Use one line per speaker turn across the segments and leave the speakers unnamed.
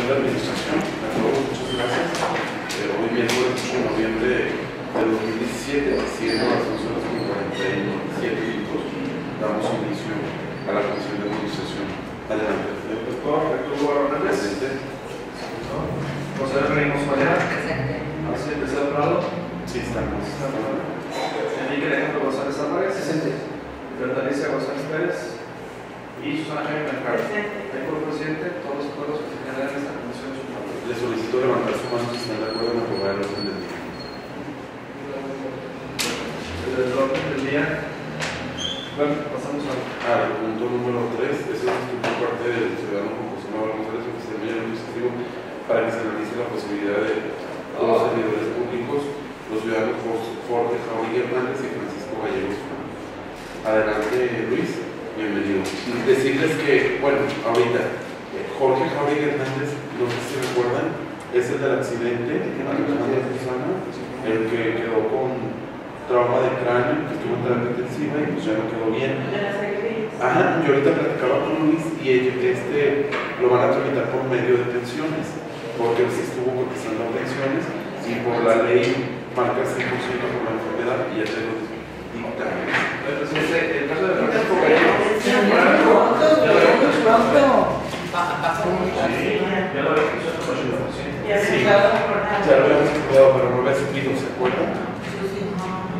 sesión de administración. A todos, muchas gracias. Eh, hoy miércoles 8 de noviembre de 2017, siendo las 11 horas con 47 minutos, damos inicio a la comisión de administración. Adelante.
Doctor Arturo Hernández.
Presente.
José Reynos María. José Deseo Prado.
Sí, estamos.
Enrique Alejandro González Álvarez. Bertalicia González Pérez. Y Susana Jaime Mercado. Todos los acuerdos que se generan en esta comisión son favorables.
Le solicito levantar su mano si están de acuerdo en aprobar el orden del día.
Desde el orden del día. Bueno, pasamos
Al punto número 3, es el por parte del ciudadano Juan José Manuel González, oficial mayor administrativo, para que se analice la posibilidad de los servidores públicos, los ciudadanos Jorge Jauregui Hernández y Francisco Gallegos. Adelante, Luis, bienvenido. Decirles que, bueno, ahorita, eh, Jorge Jauregui Hernández, no sé si recuerdan, es el del accidente, Alejandro Susana, el que quedó con trauma de cráneo, que estuvo en terapia intensiva y pues ya no quedó bien. Ajá, yo ahorita platicaba con Luis y este, lo van a tramitar por medio de pensiones, porque él sí estuvo cotizando a pensiones y por la ley marca 100% por la enfermedad y ya te lo dicta.
el presidente. El caso de. Ya lo había escuchado por.
Ya lo habíamos estudiado, pero no había subido, ¿se acuerdan?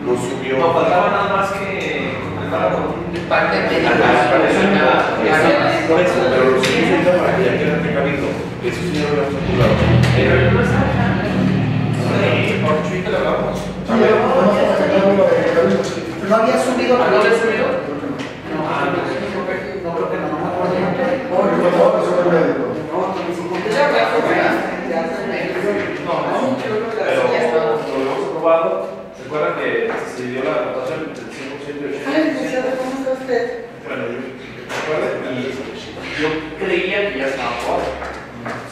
No subió.
No, faltaba nada más que
Parte médica.
Ajá, Por eso, pero lo diciendo para que ya quede precavido. Eso sí ya lo habíamos
acá. Sí, por Chuy que le hablamos.
No había subido.
¿Ah, no había subido?
No, no, no creo que no, no me acuerdo.
No, no. Pero lo hemos aprobado. ¿Se acuerdan que se dio la votación del 100% y 80%? Bueno, yo. Y que ya estaba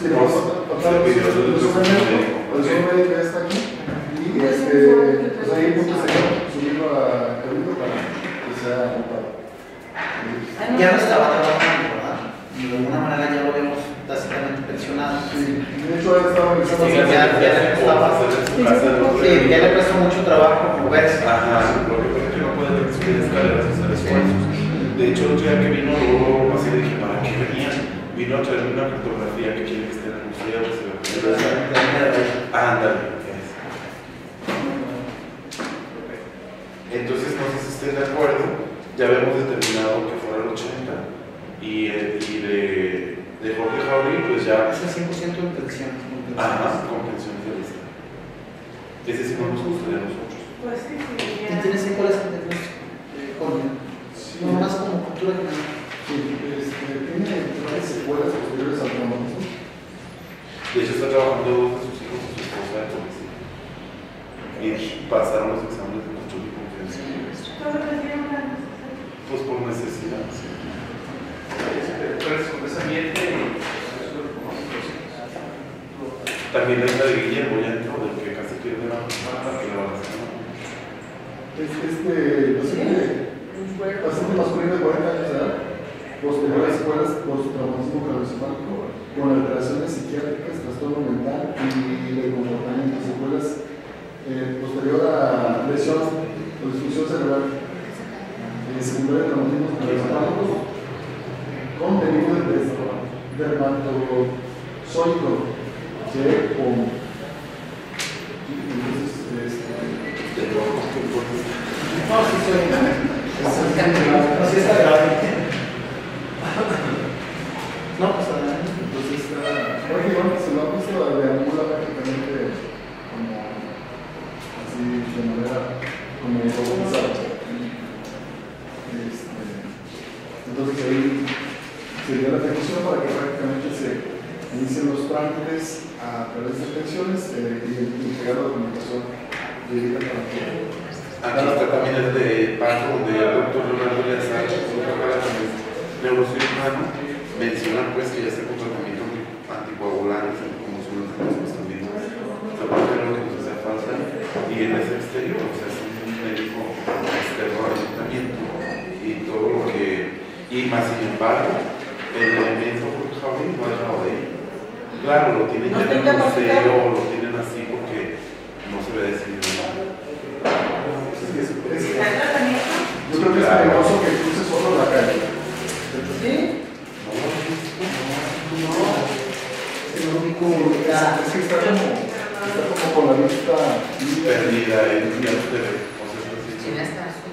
vamos a pasar el resumen médico ya está aquí. Y este, pues ahí punto sería subirlo a Cabildo para que sea votado.
Ya no estaba trabajando, ¿verdad? Y de alguna manera ya lo vemos tácitamente pensionado.
Sí, de hecho, él estaba realizando.
Sí, ya- ya estaba. Sí, ya le prestó mucho trabajo moverse.
Ajá, lo que pasa es que no puede subir escaleras y hacer esfuerzos. De hecho, el día que vino, luego así le dije, ¿para qué venía? Vino a traerme una cartografía que quiere que esté en el museo. Ándale. es. Entonces, no sé si estén de acuerdo, ya habíamos determinado que fuera el 80 y, eh, y de, de Jorge Jauri, pues ya,
Es el 100% de pensión.
Ajá, con pensión de lista. Ese sí no nos gustaría a nosotros.
¿Y tienes ahí cuál es el diagnóstico? Eh, Jorge?
Sí,
No, más como cultura general.
sí, este, tiene varias secuelas posteriores al traumatismo.
De hecho, está trabajando dos de sus hijos y su esposa de policía. Y pasaron los exámenes de control y confianza. Pues por necesidad, sí.
Entonces, con ese ambiente, eso lo conozco, sí.
También la hija de Guillermo ya entró, del que casi pierde la para que la vacunación.
Es este paciente, paciente masculino de 40 años de edad, posterior a secuelas por su traumatismo craneoencefálico, con alteraciones psiquiátricas, trastorno mental y de comportamiento, secuelas eh, posterior a lesión o disfunción cerebral, eh, secundaria de traumatismo craneoencefálico, con delirio de dermatozoico, que con entonces, este,
No, sí soy.
Así está grave.
No, pues adelante.
Entonces está. Prácticamente se lo ha visto deambula prácticamente como. Así de manera. como robotizada. Este, entonces ahí se dio la ejecución para que prácticamente se los trámites a través de pensiones eh, y entregar la documentación jurídica para que.
Aquí está también el de Paco, donde el doctor Leonardo Díaz Sánchez, un neurocirujano, menciona pues que ya está con tratamiento anticoagulante, como son los pues también. Aparte de lo que nos hace falta, y él es exterior, o sea, es un médico externo al ayuntamiento, y todo lo que, y más sin embargo, el elemento por Javi no ha dejado de ir. Claro, lo tienen ya en el museo, lo tienen así porque no se ve decidido
Yo creo que es peligroso que cruces solo la calle.
¿Sí?
No, no, no.
Es que está como. Está como con la vista
perdida eh, y ya no te ve.
Está
así.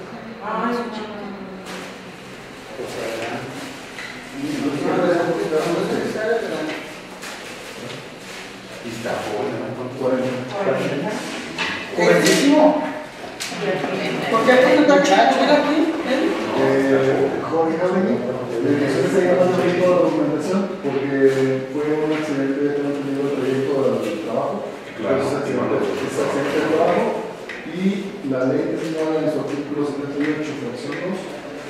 40,
40.
¿Por qué. Jorge está eh,
llamando a toda la documentación porque fue un accidente proyecto de trabajo.
Claro,
es accidente de trabajo. Y la ley señala en su artículo 78,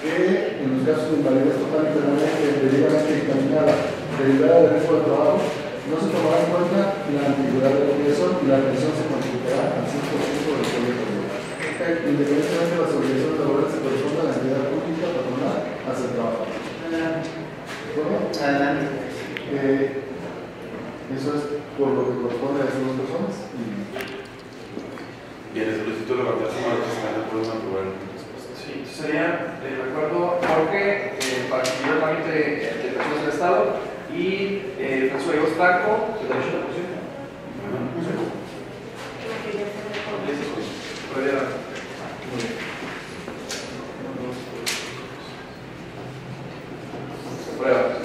que en los casos de invalidez total y permanente de deliberada de riesgo de trabajo la antigüedad de la obligación y la pensión se multiplicará al 5% del proyecto de ley. Independientemente de las obligaciones laborales que correspondan a la entidad pública patronal hacia el trabajador. ¿De acuerdo?
Adelante.
Eh, eso es por lo que corresponde a esas dos personas. Y
Y en el solicitud de levantar su mano, se van a poder aprobar respuesta.
Sí, sería de acuerdo Jorge eh, para que el trámite de personas del Estado y eh, Francisco Diego Franco, 78%. Podría- Prueba.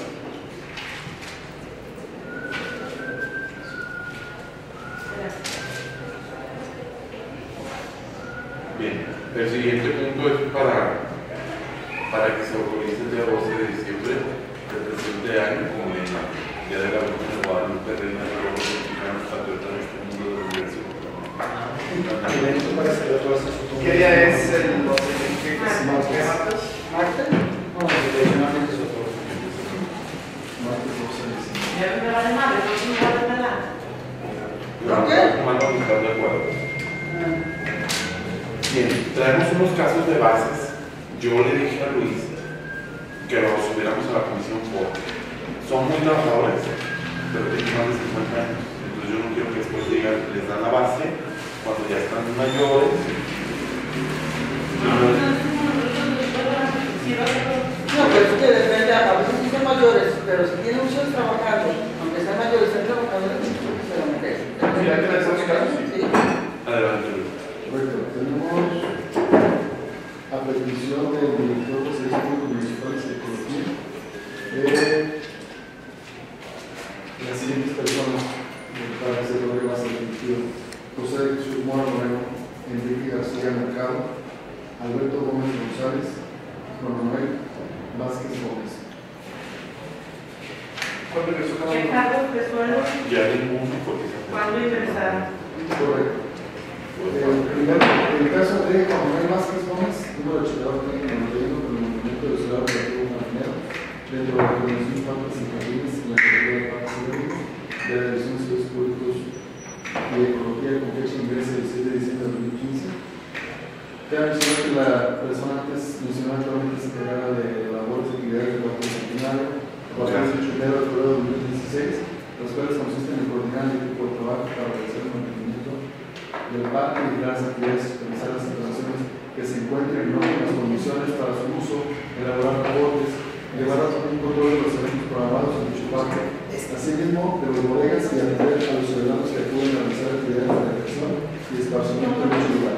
Bien, el siguiente punto es para, para que se autorice el día 12 de diciembre del presente año como el Día de la Virgen de Guadalupe, Reina de los Mexicanos, patriota de este mundo
¿Qué día es el 12? ¿Qué
Ah,
qué martes?
¿Marta?
No, tradicionalmente es otro.
martes 12 de diciembre.
Ya me vale madre, no es un guarda nada.
¿Por qué?
De acuerdo. Bien, traemos unos casos de bases. Yo le dije a Luis que los subiéramos a la comisión porque son muy trabajadores, pero tienen más de 50 años. Entonces yo no quiero que después digan, les dan la base cuando ya están mayores. No-
No, pero es que depende, a veces sí son mayores, pero si tienen muchos trabajando, aunque sean mayores, sean trabajadores, mucho que se lo merecen.
Sí, hay que ver esos casos.
Sí.
Adelante,
Correcto. Tenemos a petición del director de Servicios Municipales de Ecología de las siguientes personas para que se logre más efectivo. José Jesús Mora Moreno, Enrique García Mercado, Alberto Gómez González, Juan Manuel Vázquez Gómez.
¿Cuánto ingresó cada
¿Qué
uno?
Ya ninguno porque se
¿Cuándo ingresaron?
Correcto. El, primer- el caso de Juan Manuel Vázquez Gómez, número 82 91 con el movimiento de ciudad operativo Marinero, dentro de la Organización de Parques Infantiles y la Secretaría de Parques y Jardines, de la Dirección de Servicios Públicos y Ecología con fecha de ingreso del 6 de diciembre de 2015. Cabe mencionar que la persona antes mencionada actualmente se encargada de labores de actividades de partir del 8 de febrero de 2016, las cuales consisten en coordinar el equipo de trabajo para realizar el mantenimiento del parque y las actividades supervisar las instalaciones que se encuentren en óptimas condiciones para su uso, elaborar reportes, llevar a un control de los eventos programados en dicho parque, asimismo de los bodegas y atender a los ciudadanos que acuden a realizar actividades de recreación y esparcimiento en dicho lugar.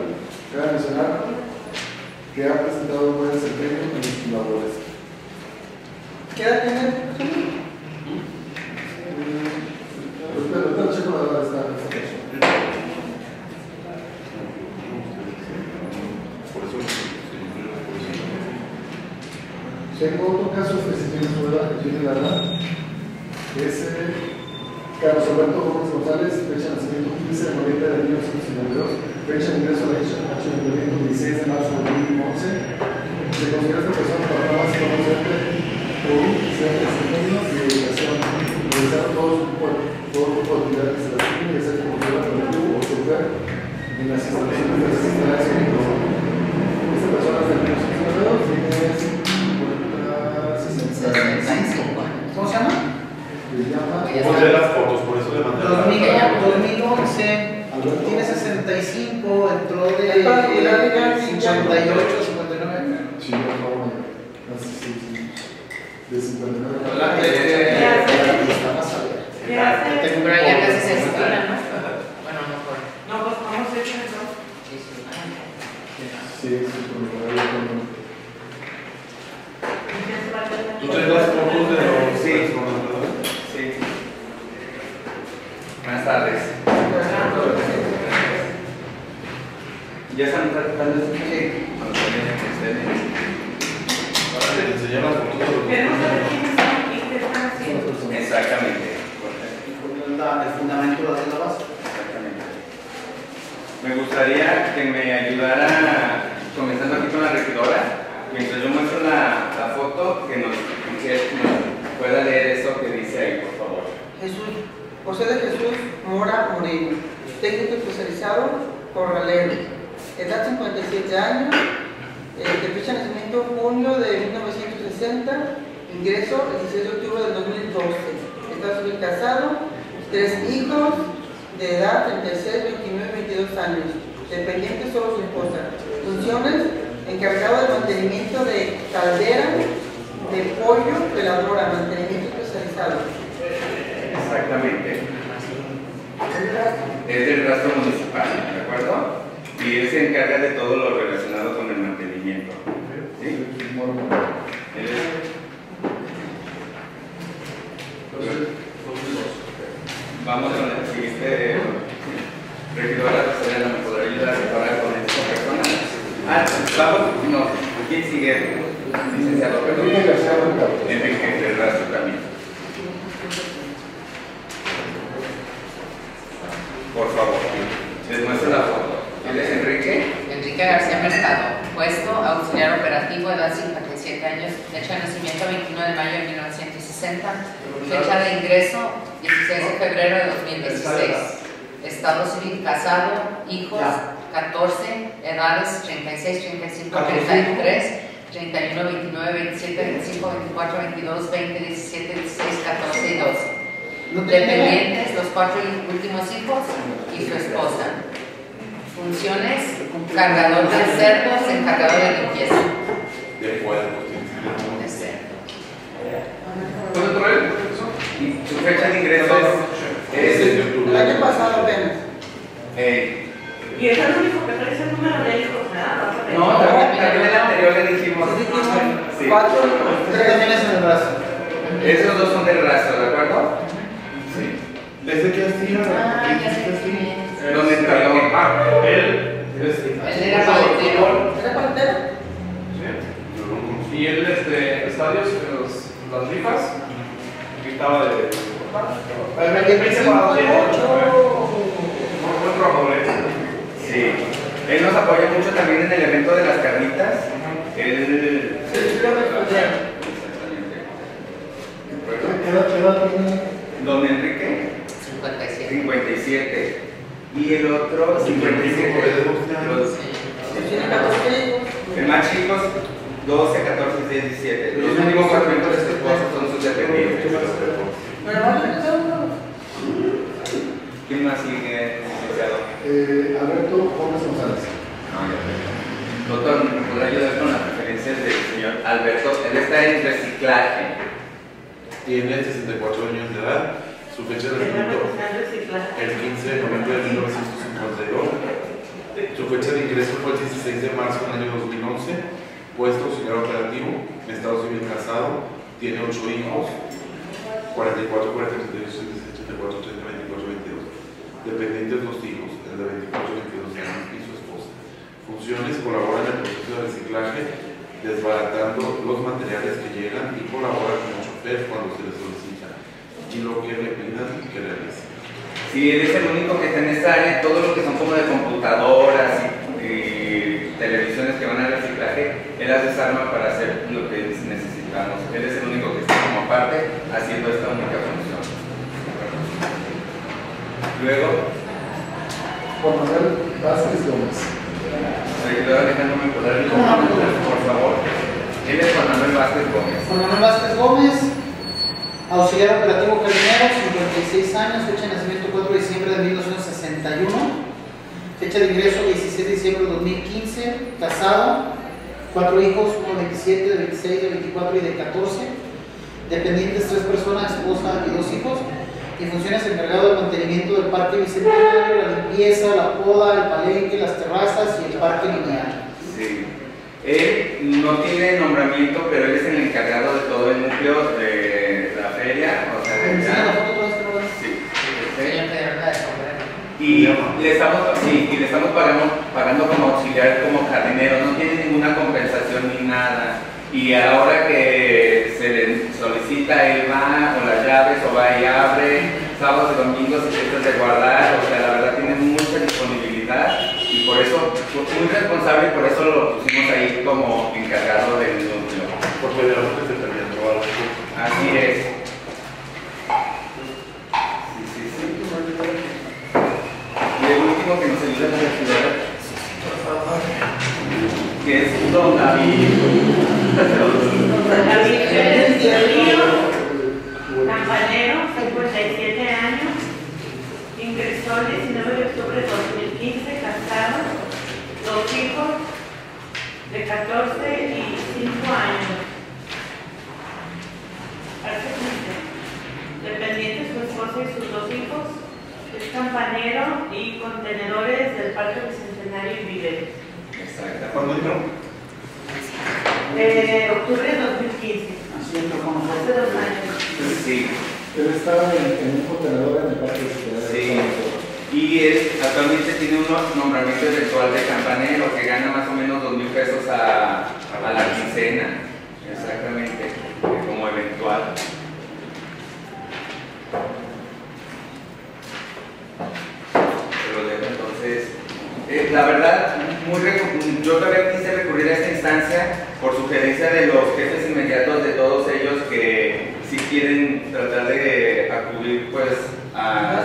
Cabe mencionar que ha presentado un buen desempeño en sus labores.
¿Qué edad tiene?
Ahorita ahorita checo la edad de esta esta persona.
Por eso se incluye la policía.
Tengo otro caso específico en su edad, que tiene la edad. Es eh, Carlos Alberto Gómez González, fecha de nacimiento 15 de noviembre de 1952, fecha de ingreso a la dicha fecha de noviembre 16 de marzo de 2011. Se considera esta persona para más conocerte por un ser desempeño y dedicación, realizar todo su grupo todo grupo de actividades cine, ya sea como colectivo o chofer, en las instalaciones de las instalaciones. Esta persona es de 1992 tiene 60, 60,
65 años.
¿Cómo se llama?
que llama
Puse las fotos, por eso le mandé la
2000 2011, tiene 65, entró de
Es para cuidar de ya,
58, 59.
Sí, por favor. Así, sí, sí. De 59.
La que está más alta.
¿Qué hace?
Tengo
Pero ya casi se
un-
estira, ¿no? Bueno, no por.
No, pues vamos a echar eso.
Sí, sí.
Sí, sí, por favor.
Ya se va a ver la-
¿Tú traes las fotos de los
Sí.
Personas, verdad?
Sí. Buenas tardes. Ya están tratando salgan ustedes.
Ahora te enseñé las fotos de.
Exactamente.
El fundamento de la base.
Exactamente. Me gustaría que me ayudara, comenzando aquí con la regidora, mientras yo muestro la, la foto, que nos, que nos pueda leer eso que dice ahí, por favor.
Jesús, José de Jesús Mora Moreno, técnico especializado corralero, edad 57 años, eh, de fecha de nacimiento junio de 1960, ingreso el 16 de octubre del 2012, está civil casado, tres hijos de edad 36, 29 y 22 años, dependiente solo su esposa, funciones, encargado de mantenimiento de caldera, de pollo, veladora, mantenimiento especializado.
Exactamente. Es del rastro municipal, ¿de acuerdo? Y él se encarga de todo lo relacionado con el mantenimiento. ¿Sí? Es- Vamos con el siguiente regidora, Serena, ¿me podrá ayudar a separar con esta persona? Ah, vamos, no, ¿quién sigue? Licenciado.
Enrique García.
Enrique también. Por favor, les muestro la foto. Él es Enrique.
Enrique García Mercado, puesto auxiliar operativo, edad 57 años, fecha de nacimiento 21 de mayo de 1960, fecha de ingreso 16 de febrero de 2016, estado civil casado, hijos 14, edades 36, 35, 33, 31, 29, 27, 25, 24, 22, 20, 17, 16, 14 y 12.
No tiene-
Dependientes, los cuatro últimos hijos y su esposa. Funciones, cargador de cerdos, encargado de limpieza
De cuerpos,
de cerdo.
¿Puedo correr? Y su fecha de ingreso es.
El año pasado apenas.
eh,
Y es el único que trae ese número de hijos,
no, también, anterior le dijimos.
Sí,
Sí.
cuatro, tres.
también es en el brazo.
Esos dos son del rastro, ¿de acuerdo? Sí.
Desde que hacía.
Ah, ya sé es.
¿Dónde está?
Ah, él.
Él era paletero.
¿Era?
Yo no conozco.
Y él desde estadios, los, las rifas, gritaba de.
Pero que
ocho.
Buen trabajador, Sí. Él nos apoya mucho también en el evento de las carnitas. Él. Exactamente. Don Enrique,
57.
57. Y el otro, 57. Los,
Sí.
Tiene 14 hijos.
el más chicos, 12, 14, 17. Los únicos cuatro de su esposa son sus dependientes.
Pero vamos a empezar uno.
¿Quién más sigue, licenciado?
Eh, Alberto Gómez González.
Doctor, ¿me podrá ayudar con las preferencias del señor Alberto? Él está en reciclaje.
Tiene 64 años de edad. Su fecha de nacimiento el 15 de noviembre de 1952. Su fecha de ingreso fue el 16 de marzo del año 2011. Puesto auxiliar operativo, estado civil casado, tiene 8 hijos, 44, 43, 84, 30, 24, 22. Dependientes dos hijos, el de 24, 22 años y su esposa. Funciones, colabora en el proceso de reciclaje, desbaratando los materiales que llegan y colabora con el chofer cuando se le solicita. Y lo que le pidan que realice.
Sí, él es el único que está en esta área, todo lo que son como de computadoras y, y televisiones que van al reciclaje, él las desarma para hacer lo que necesitamos. Él es el único que está como aparte haciendo esta única función. Luego,
Juan Manuel Vázquez Gómez.
Alejandro, ¿me podrá ayudar, por favor? Él es Juan Manuel Vázquez Gómez.
Juan Manuel Vázquez Gómez, Auxiliar operativo jardinero, 56 años, fecha de nacimiento 4 de diciembre de 1961, fecha de ingreso 16 de diciembre de 2015, casado, cuatro hijos, uno de 27, de 26, de 24 y de 14, dependientes tres personas, esposa y dos hijos, y funciones encargado del mantenimiento del parque bicentenario, la limpieza, la poda, el palenque, las terrazas y el parque lineal.
Él no tiene nombramiento, pero él es el encargado de todo el núcleo de la feria, o sea,
¿Me
de
la?
Sí. Y le estamos, sí, y le estamos pagando, pagando como auxiliar, como jardinero, no tiene ninguna compensación ni nada. Y a la hora que se le solicita, él va con las llaves o va y abre, sábados y domingos y fiestas de guardar, o sea, la verdad tiene mucha disponibilidad eso, muy responsable y por eso lo pusimos ahí como encargado del núcleo.
Porque de que se termina el trabajo.
Así es. Sí, sí, sí. Y el último que nos ayuda a respirar, que es Don David.
David Pérez del Río, campanero, 57 años, ingresó el 19 de octubre de 2015, casado, dos hijos de 14 y 5 años. Dice, Dependiente su esposa y sus dos hijos, es campanero y contenedores del Parque Bicentenario y Víveres.
Exacto.
¿Cuándo entró?
De octubre de 2015,
Así entró con
hace dos años.
Sí,
Él estaba en, en un contenedor en el parque de
sí. Y él actualmente tiene un nombramiento eventual de campanero que gana más o menos dos mil pesos a, a la quincena. Exactamente, como eventual. Entonces. Eh, la verdad, muy yo todavía quise recurrir a esta instancia por sugerencia de los jefes inmediatos de todos ellos que si quieren tratar de acudir pues a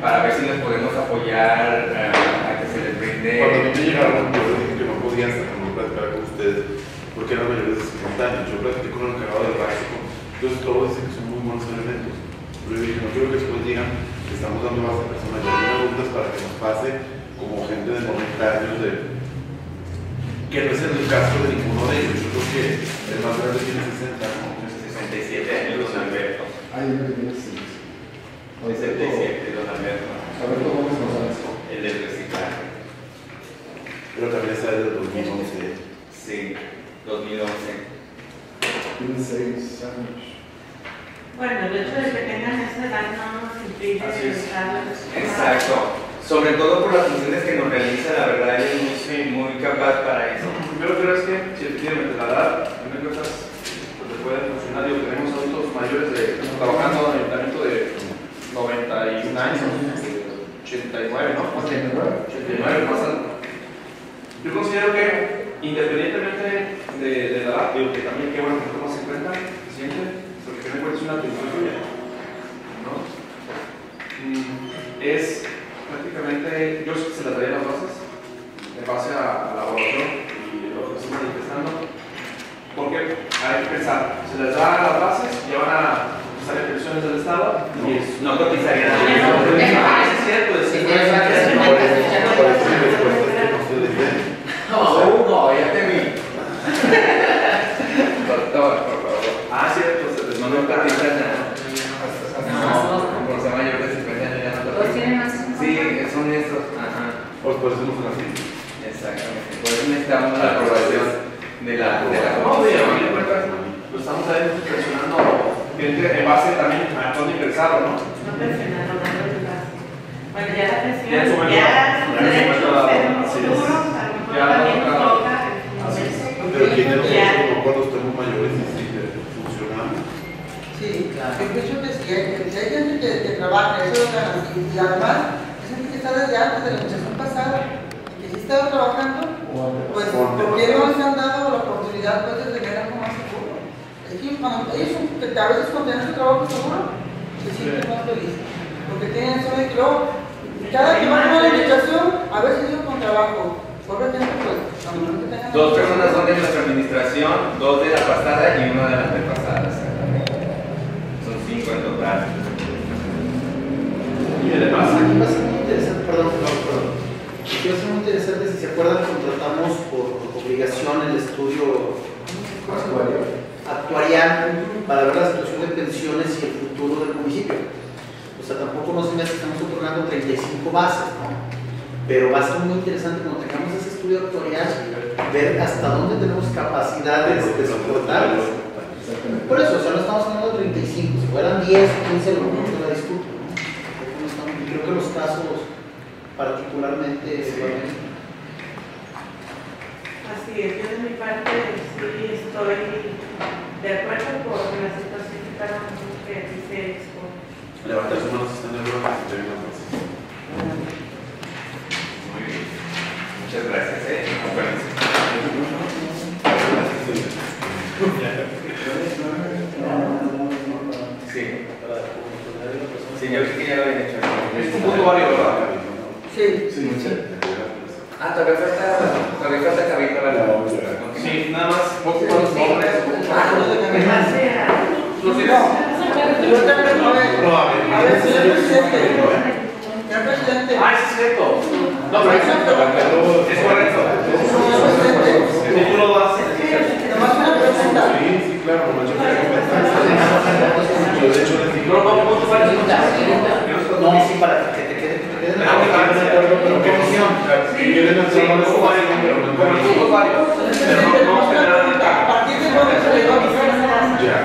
para ver si les podemos apoyar eh, a que se les brinde.
Cuando a mí me llegaron, yo les dije que no podían hasta que no platicara con ustedes, porque eran mayores de 50 años. Yo platiqué con el encargado del básico, entonces todos dicen que son muy buenos elementos. Pero yo dije, no quiero que después digan que estamos dando base a personas ya adultas para que nos pase como gente de 90 años de que no es el caso de ninguno de ellos. Yo creo que el más grande tiene 60, ¿no?
67 años, Alberto.
Sí.
Hoy 77, don Alberto.
Alberto Gómez González.
El del reciclaje.
Pero también está desde el 2011.
Sí, 2011.
Tiene seis años.
Bueno, el hecho de que tengan esa edad no nos impide
Exacto. Sobre todo por las funciones que nos realiza, la verdad, él es muy, muy capaz para eso.
Primero creo es que si efectivamente la edad, me cuesta pues, le puede funcionar. Digo, tenemos adultos mayores de, trabajando en 91 años, de 89, ¿no?
89.
89 más alto. Yo considero que independientemente de, de la edad, digo que también qué bueno que en cuenta, siempre, porque me cuenta es una atención tuya, ¿no? Mm, Es prácticamente, yo se las daría las bases en base a, a la evaluación y lo que estamos manifestando, porque hay que pensar, se les da las bases, ya van a usar pensiones del Estado y es
No cotizaría nada.
Ah, es cierto, es cierto.
no.
No, no, ya te vi. Doctor, por favor.
Ah, cierto, se les
No
mandó un
cotizan. No, por ser mayor de 50 años ya no
¿Todos
cotizan.
tienen más de 50?
Sí, son estos. Ajá.
Pues por eso no son así.
Exactamente. Por eso necesitamos la aprobación de la, de la
No, oye, a
comisión.
mí me cuenta, lo estamos ahí presionando gente en base también a cuándo ingresaron, ¿no?
No presionaron, dando el paso. Bueno, ya la
Ya en su
presión,
momento-
ya
ya
sus
en su
derechos
momento dado,
en un
así es.
futuro, a lo mejor
Ya
también
no,
nos
claro.
toca.
Así es.
Pero ¿quién de nosotros
Ya.
como cuando estemos mayores y si funcionamos?
Sí, yo pienso que si hay, que si hay gente que, que trabaja, eso y, y además es gente que está desde antes de la administración pasada, que sí estaba trabajando, pues
Por
¿por qué no les han dado la oportunidad pues, de tener algo más seguro? Es que cuando ellos son, que a veces cuando tienen su trabajo seguro, se sienten más felices, porque tienen sueño y luego, cada que van a una administración, a veces ellos con trabajo, pues, a lo mejor que tengan...
Dos personas son de nuestra administración, dos de la pasada y una de la antepasada. Aquí
va a
ser muy interesante, perdón, perdón, perdón. Aquí va a ser muy interesante, si se acuerdan, contratamos por, obligación el estudio actuarial para ver la situación de pensiones y el futuro del municipio. O sea, tampoco nos se estamos otorgando 35 bases, ¿no? Pero va a ser muy interesante cuando tengamos ese estudio actuarial, ver hasta dónde tenemos capacidades de soportarlas. Por eso, o sea, no estamos hablando de 35, si fueran 10 o 15 alumnos, casos particularmente
Así es, yo de mi parte sí estoy de acuerdo con la situación que cada uno que dice expone.
Levanta las manos, están de acuerdo que te las manos.
Muy bien. Muchas gracias. ¿eh? Sí. Sí, yo creo que ya lo habían hecho.
Es un punto válido, ¿verdad?
Sí.
Sí, muchas
Ah, todavía falta, todavía falta Javier ¿verdad?
Sí, nada más, ¿cómo son los nombres?
Ah, no qué me pasa.
¿Los tienes?
Yo también, a ver, a ver, señor presidente. Señor presidente.
Ah, sí es cierto. No, pero es es correcto.
Señor presidente.
Tú lo.
Nomás una pregunta.
Sí, sí, claro, yo de hecho les digo.
No. No,
sí, para que te quede, que te quede que quede de acuerdo con la comisión.
Hacer una
Punto válido, pero punto válido. Pero no, no vamos a generar
A
ventaja.
partir de cuándo se le va a avisar?
Ya.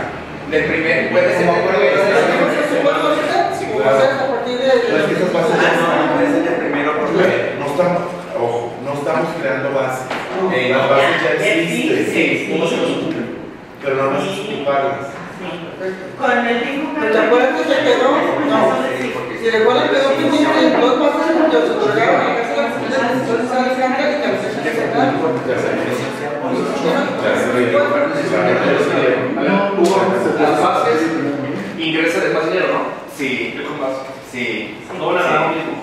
Del primer, puede ser
Como
del
acuerdo
primero.
de-
¿Tenemos presupuesto ahorita? ¿O va a ser a partir de...?
Pero es que esas bases ya no
Puede ser del primero porque.
No estamos, ojo, no estamos creando bases.
Eh,
Las
no,
bases ya
Ya
existen.
existe,
¿Cómo se
sí.
los ocupan? Pero no necesitas ocuparlas.
Con el mismo
¿Pero te acuerdas que se quedó? No. Si recuerdan, quedó pendiente dos bases que se otorgaron a la Casa de la Cultura de Entonces, Alejandra y Cabecera Nacional.
Ya se Ya se
Las bases, ingresa de más dinero, ¿no?
Sí,
Yo con base.
sí.
No van a ganar lo mismo.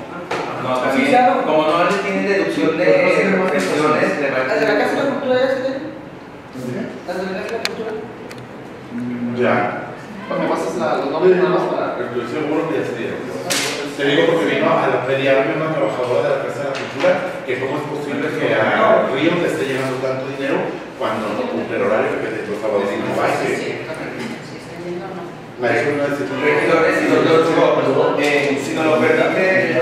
No,
Sí,
también,
claro.
como no le tienen deducción de pensiones, de
¿Las de la Casa de la Cultura ya se tienen? ¿Las de la Casa de la Cultura?
Ya.
Me pasas la- los nombres nada más para.
Estoy seguro que ya sería. Te digo porque vino a la pelearme una trabajadora de la Casa de la Cultura que cómo es posible que a Río le esté llegando tanto dinero cuando no cumple el horario que los sábados y no
no.
La
regidores eh, si nos lo permite,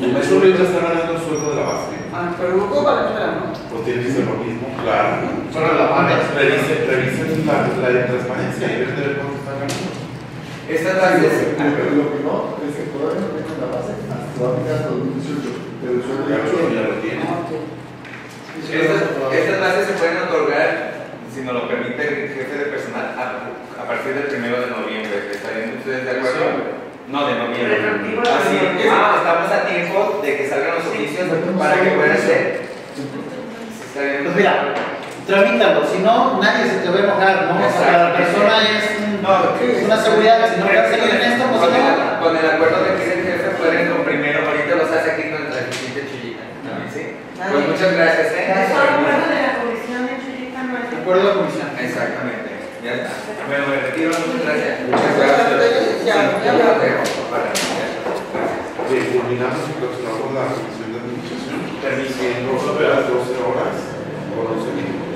El maestro Río ya está ganando el sueldo de la base.
Ah, pero Hugo Valenzuela, ¿no?
Pues tiene que ser lo mismo, claro.
Fueron la banda.
Revisen, revisen la, la de transparencia y ven de ver cuánto están ganando.
estas bases,
Lo que no es que todavía no tengan la base hasta hasta 2018. Pero sueldo ya
lo tiene.
estas, estas bases se pueden otorgar, si nos lo permite el jefe de personal, a, a partir del primero de noviembre. ¿Estarían ustedes de acuerdo? No, de noviembre.
De
Así,
noviembre.
ah, estamos a tiempo de que salgan los oficios para que puedan ser.
Mira, tramítalo, si no, nadie se te va a enojar, ¿no? O sea, cada persona es, un-
No,
es una seguridad, si no quieres seguir en esto, pues
con, el,
no.
con el acuerdo que el jefe, pueden con primero. Ahorita los hace aquí con el asistente Chuyita. ¿sí? Pues muchas gracias. ¿eh?
Eso acuerdo de la comisión de Chuyita no es.
De acuerdo a la comisión.
Exactamente. Ya está. Bueno, me retiro. Muchas gracias.
Muchas
gracias.
Ya, ya lo dejo. Para-
culminamos y próximamos la comisión de administración, permitiendo a las 12 horas o 12 minutos.